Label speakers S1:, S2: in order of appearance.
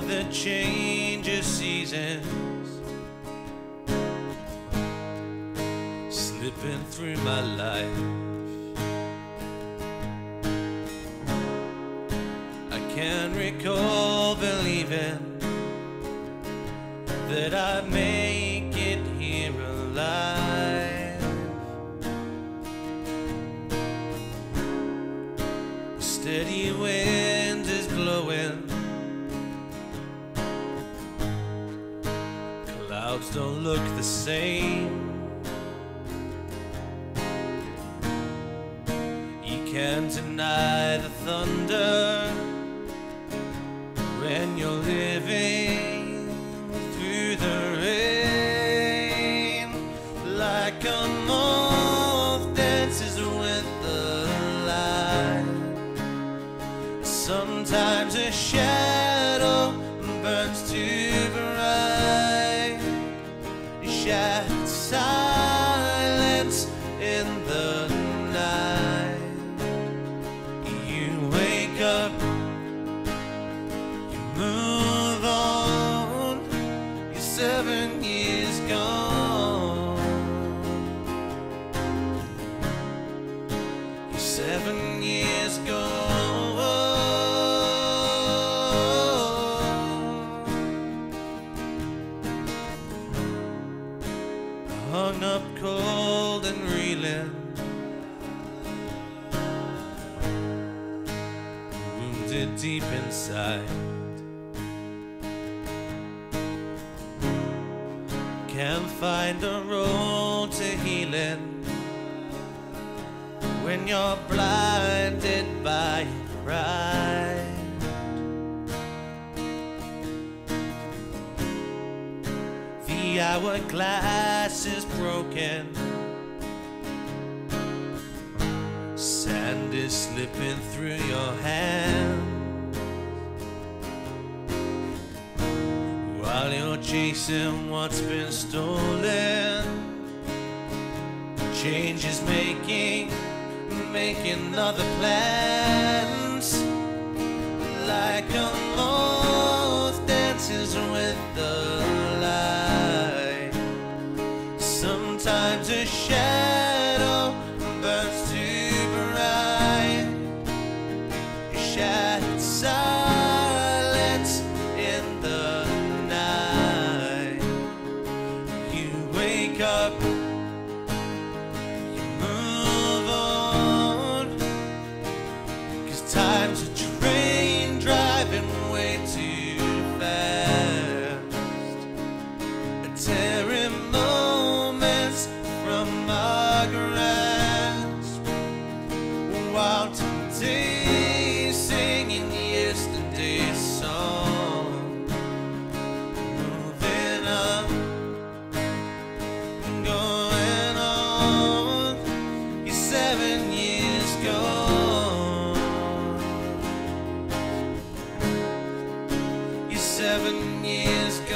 S1: the change of seasons slipping through my life. I can recall believing that I make it here alive. Steady wind don't look the same. You can't deny the thunder when you're living through the rain like a moth dances with the light. Sometimes a shadow burns too bright. Shattered silence in the night. You wake up, you move on. You're seven years gone. You're seven years gone. Up cold and reeling. Wounded deep inside. Can't find a road to healing when you're blinded by pride. The hourglass is broken. Sand is slipping through your hand. While you're chasing what's been stolen, change is making, making other plans. Sometimes a shadow While singing yesterday's song. Going on. You're seven years gone. You're seven years gone.